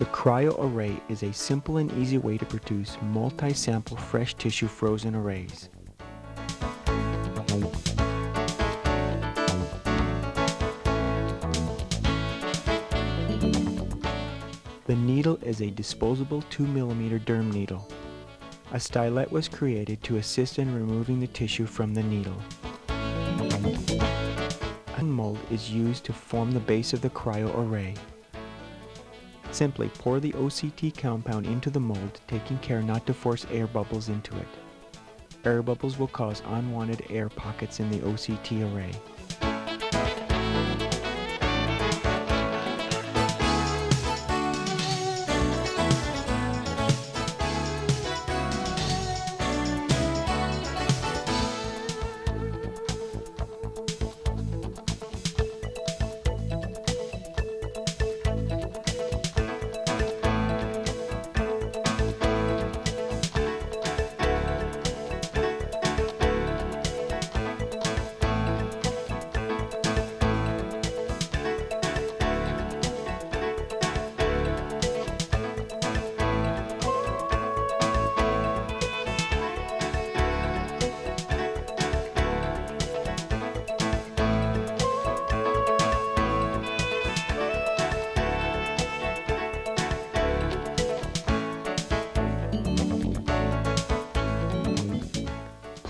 The cryo-array is a simple and easy way to produce multi-sample fresh tissue frozen arrays. The needle is a disposable 2mm derm needle. A stylet was created to assist in removing the tissue from the needle. A mold is used to form the base of the cryo array. Simply pour the OCT compound into the mold, taking care not to force air bubbles into it. Air bubbles will cause unwanted air pockets in the OCT array.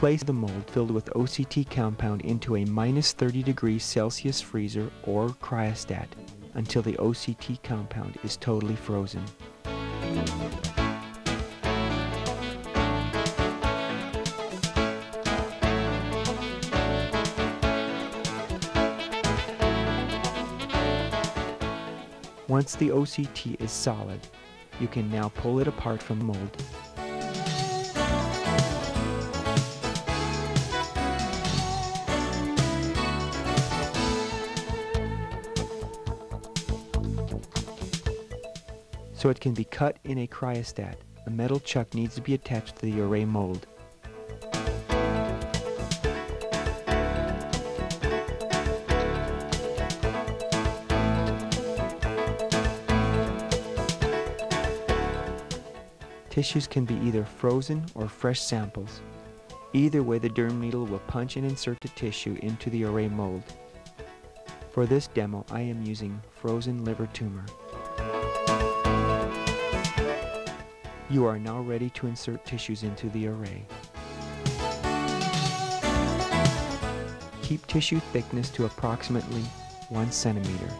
Place the mold filled with OCT compound into a minus 30 degrees Celsius freezer or cryostat until the OCT compound is totally frozen. Once the OCT is solid, you can now pull it apart from mold so it can be cut in a cryostat. A metal chuck needs to be attached to the array mold. Tissues can be either frozen or fresh samples. Either way, the derm needle will punch and insert the tissue into the array mold. For this demo, I am using frozen liver tumor. You are now ready to insert tissues into the array. Keep tissue thickness to approximately 1 centimeter.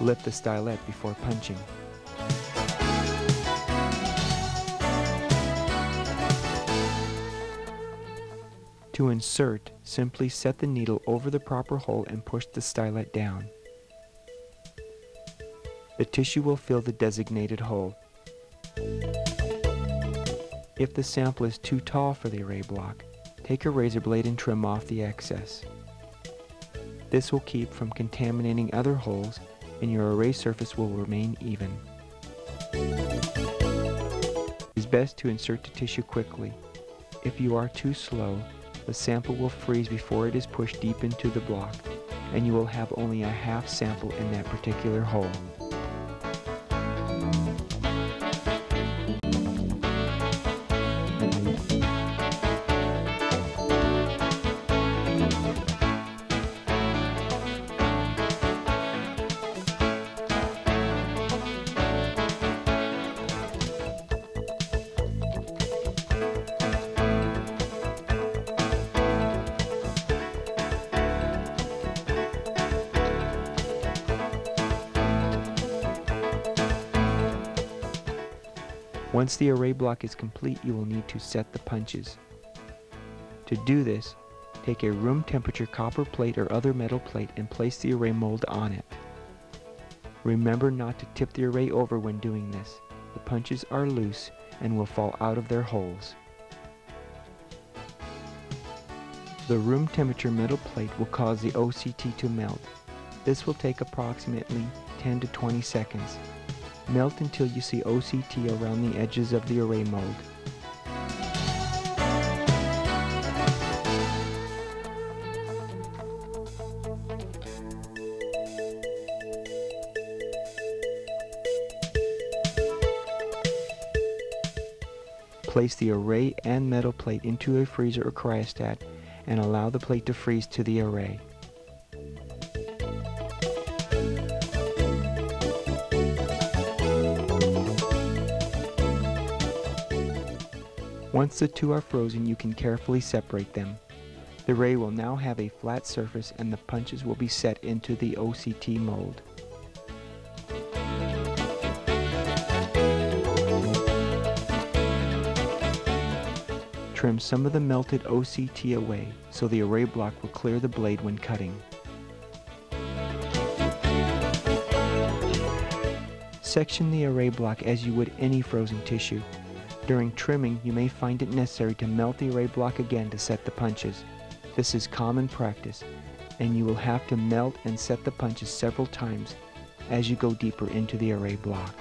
Lift the stylet before punching. To insert, simply set the needle over the proper hole and push the stylet down. The tissue will fill the designated hole. If the sample is too tall for the array block, take a razor blade and trim off the excess. This will keep from contaminating other holes and your array surface will remain even. It is best to insert the tissue quickly. If you are too slow, the sample will freeze before it is pushed deep into the block, and you will have only a half sample in that particular hole. Once the array block is complete, you will need to set the punches. To do this, take a room temperature copper plate or other metal plate and place the array mold on it. Remember not to tip the array over when doing this. The punches are loose and will fall out of their holes. The room temperature metal plate will cause the OCT to melt. This will take approximately 10 to 20 seconds. Melt until you see OCT around the edges of the array mold. Place the array and metal plate into a freezer or cryostat and allow the plate to freeze to the array. Once the two are frozen, you can carefully separate them. The array will now have a flat surface and the punches will be set into the OCT mold. Trim some of the melted OCT away so the array block will clear the blade when cutting. Section the array block as you would any frozen tissue. During trimming, you may find it necessary to melt the array block again to set the punches. This is common practice, and you will have to melt and set the punches several times as you go deeper into the array block.